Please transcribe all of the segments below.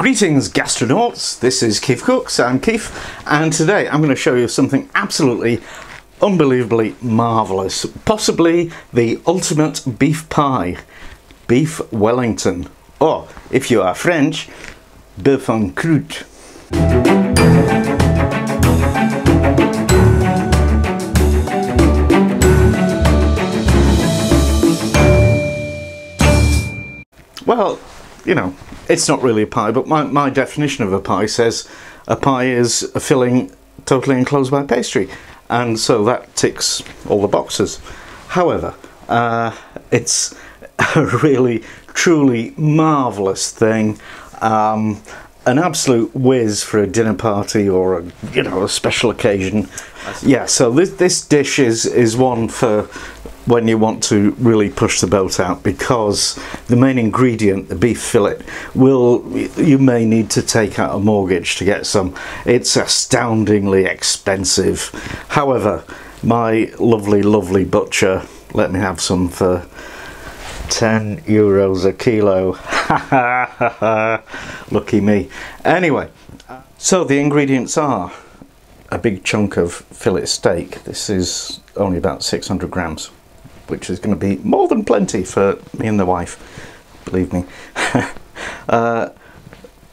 Greetings gastronauts, this is Keef Cooks, I'm Keith and today I'm going to show you something absolutely unbelievably marvellous, possibly the ultimate beef pie, beef Wellington, or if you are French, beef en croûte. Well, you know, it's not really a pie, but my, my definition of a pie says a pie is a filling totally enclosed by pastry. And so that ticks all the boxes. However, uh, it's a really, truly marvellous thing. Um, an absolute whiz for a dinner party or a you know a special occasion. Yeah, so this this dish is is one for when you want to really push the boat out because the main ingredient, the beef fillet, will you may need to take out a mortgage to get some. It's astoundingly expensive. However, my lovely, lovely butcher let me have some for 10 euros a kilo. Lucky me. Anyway, so the ingredients are a big chunk of fillet steak. This is only about 600 grams which is going to be more than plenty for me and the wife, believe me. uh,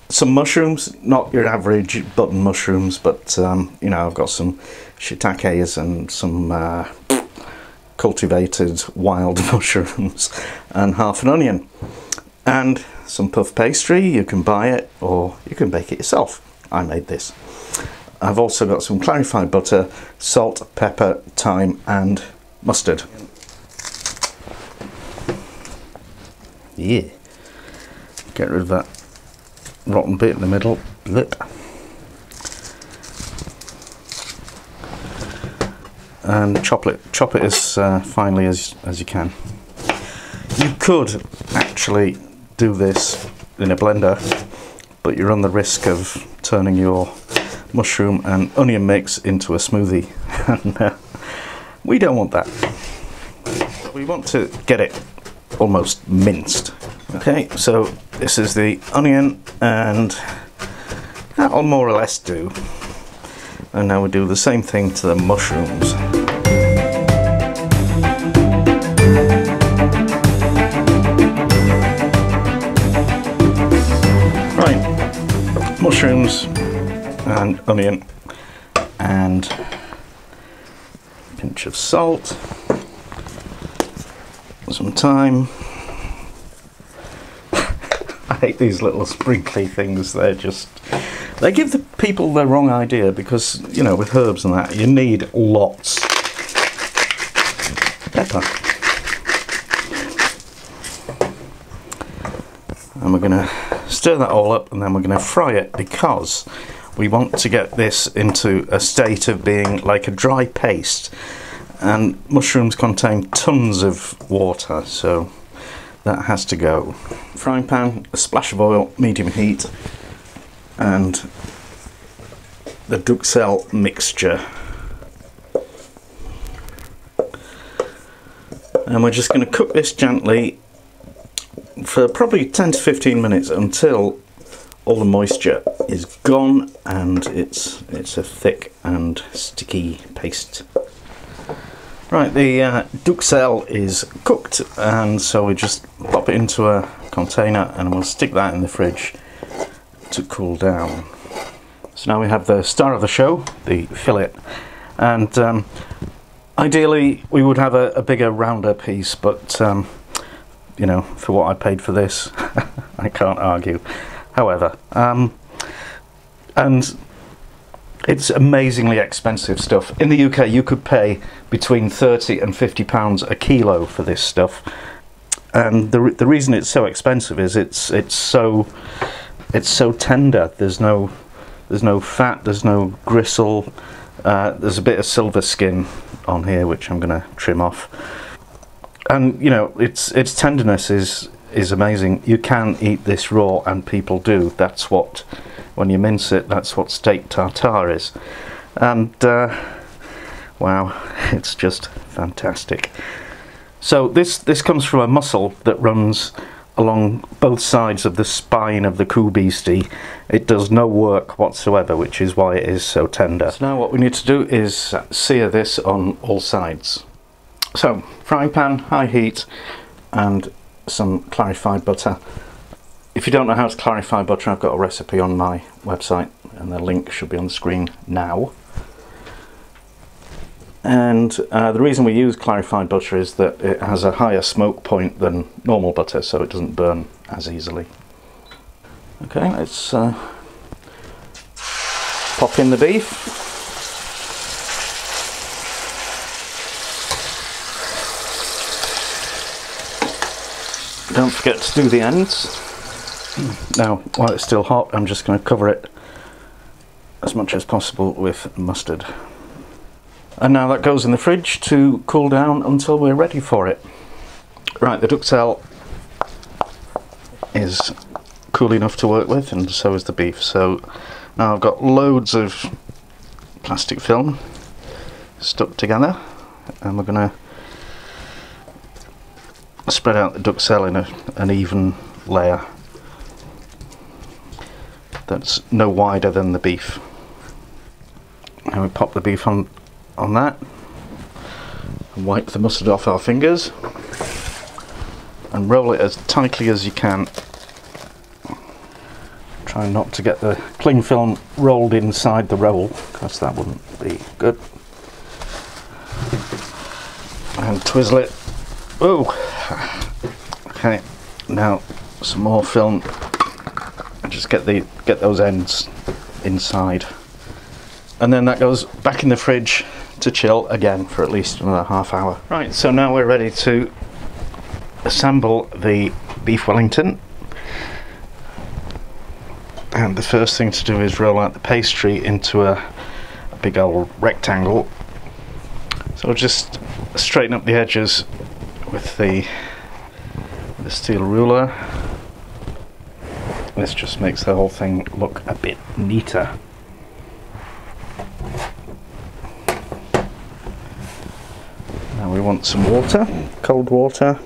some mushrooms, not your average button mushrooms, but um, you know, I've got some shiitakes and some uh, cultivated wild mushrooms and half an onion. And some puff pastry, you can buy it or you can bake it yourself. I made this. I've also got some clarified butter, salt, pepper, thyme and mustard. Yeah. Get rid of that rotten bit in the middle. Blip. And chop it, chop it as uh, finely as, as you can. You could actually do this in a blender, but you run the risk of turning your mushroom and onion mix into a smoothie. and uh, we don't want that. We want to get it almost minced. Okay, so this is the onion and that'll more or less do. And now we do the same thing to the mushrooms. Right, mushrooms and onion and pinch of salt some thyme. I hate these little sprinkly things. They're just they give the people the wrong idea because you know with herbs and that you need lots. Pepper. And we're going to stir that all up and then we're going to fry it because we want to get this into a state of being like a dry paste and mushrooms contain tons of water so that has to go. Frying pan, a splash of oil, medium heat and the duxelle mixture and we're just going to cook this gently for probably 10 to 15 minutes until all the moisture is gone and it's it's a thick and sticky paste. Right, the uh, duxelle is cooked and so we just pop it into a container and we'll stick that in the fridge to cool down. So now we have the star of the show, the fillet, and um, ideally we would have a, a bigger rounder piece but um, you know for what I paid for this I can't argue. However, um, and it's amazingly expensive stuff. In the UK, you could pay between 30 and 50 pounds a kilo for this stuff. And the, the reason it's so expensive is it's it's so it's so tender. There's no there's no fat, there's no gristle. Uh, there's a bit of silver skin on here which I'm going to trim off. And you know, its its tenderness is is amazing. You can eat this raw and people do. That's what when you mince it that's what steak tartare is and uh, wow it's just fantastic so this this comes from a muscle that runs along both sides of the spine of the coo beastie, it does no work whatsoever, which is why it is so tender. So now what we need to do is sear this on all sides. So, frying pan, high heat, and some clarified butter. If you don't know how to clarify butter, I've got a recipe on my website, and the link should be on the screen now. And uh, the reason we use clarified butter is that it has a higher smoke point than normal butter, so it doesn't burn as easily. Okay, let's uh, pop in the beef. Don't forget to do the ends. Now, while it's still hot, I'm just going to cover it as much as possible with mustard. And now that goes in the fridge to cool down until we're ready for it. Right, the duxelle is cool enough to work with and so is the beef. So now I've got loads of plastic film stuck together and we're going to spread out the duxelle in a, an even layer that's no wider than the beef. And we pop the beef on, on that and wipe the mustard off our fingers and roll it as tightly as you can. Try not to get the cling film rolled inside the roll because that wouldn't be good. And twizzle it. Oh, okay. Now some more film. Just get the get those ends inside, and then that goes back in the fridge to chill again for at least another half hour. Right. So now we're ready to assemble the beef Wellington. And the first thing to do is roll out the pastry into a, a big old rectangle. So just straighten up the edges with the, the steel ruler. This just makes the whole thing look a bit neater. Now we want some water, cold water,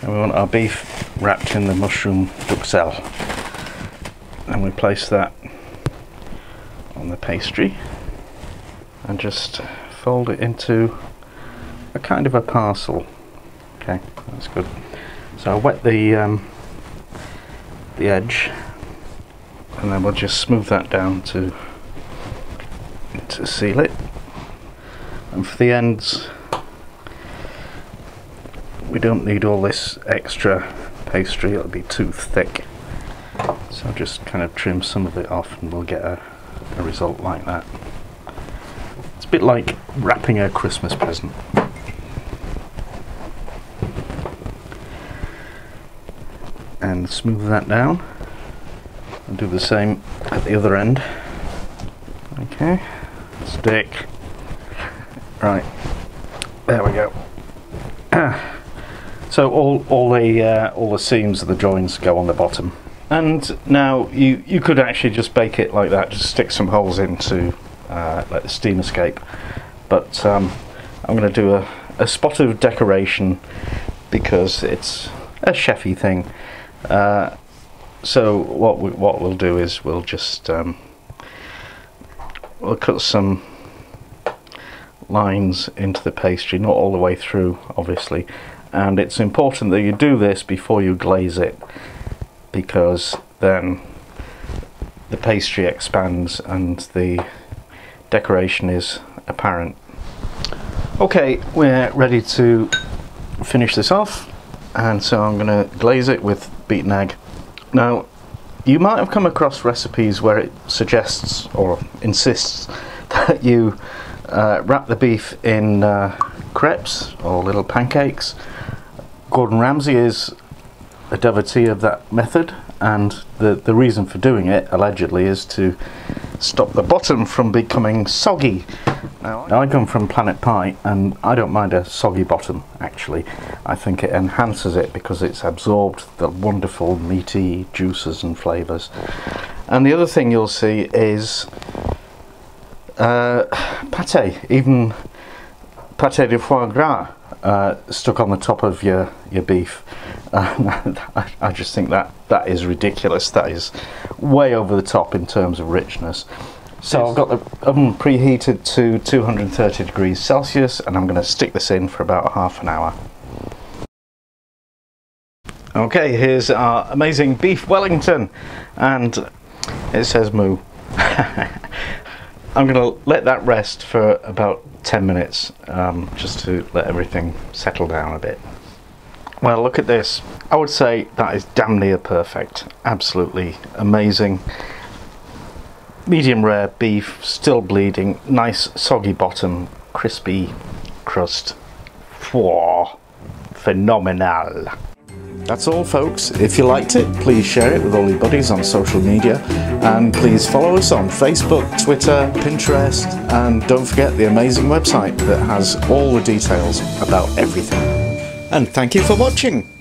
and we want our beef wrapped in the mushroom duxelle. And we place that on the pastry and just fold it into a kind of a parcel. Okay, that's good. So I'll wet the um, the edge, and then we'll just smooth that down to to seal it. And for the ends, we don't need all this extra pastry; it'll be too thick. So I'll just kind of trim some of it off, and we'll get a, a result like that. It's a bit like wrapping a Christmas present. and smooth that down and do the same at the other end okay stick right there we go so all all the uh, all the seams of the joins go on the bottom and now you you could actually just bake it like that just stick some holes into uh, let the steam escape but um, I'm going to do a, a spot of decoration because it's a chefy thing uh, so what we, what we'll do is we'll just um, we'll cut some lines into the pastry, not all the way through, obviously. And it's important that you do this before you glaze it, because then the pastry expands and the decoration is apparent. Okay, we're ready to finish this off and so I'm going to glaze it with beaten egg. Now you might have come across recipes where it suggests or insists that you uh, wrap the beef in uh, crepes or little pancakes. Gordon Ramsay is a devotee of that method and the, the reason for doing it allegedly is to stop the bottom from becoming soggy. Now, I come from Planet Pie and I don't mind a soggy bottom actually. I think it enhances it because it's absorbed the wonderful meaty juices and flavours. And the other thing you'll see is uh, pate, even pate de foie gras uh, stuck on the top of your, your beef I, I just think that that is ridiculous. That is way over the top in terms of richness. So I've got the oven preheated to 230 degrees Celsius and I'm going to stick this in for about half an hour. Okay, here's our amazing beef Wellington and it says moo. I'm going to let that rest for about 10 minutes um, just to let everything settle down a bit. Well, look at this. I would say that is damn near perfect. Absolutely amazing. Medium rare beef, still bleeding, nice soggy bottom, crispy crust. Whoa, phenomenal. That's all folks. If you liked it, please share it with all your buddies on social media and please follow us on Facebook, Twitter, Pinterest and don't forget the amazing website that has all the details about everything. And thank you for watching.